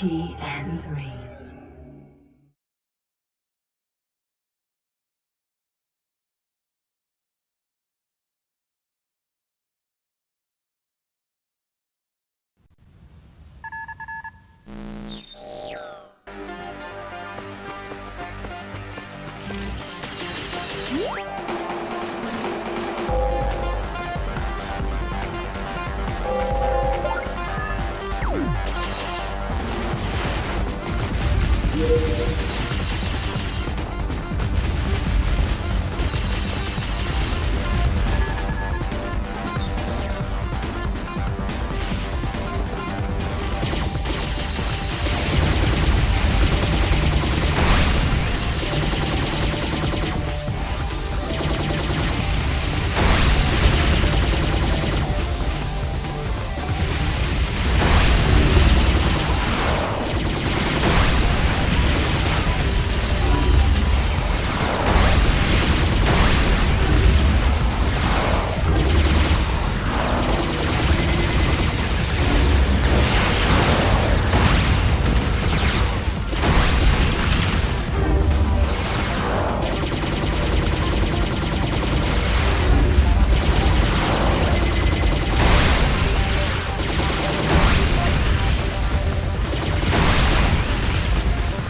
PN3.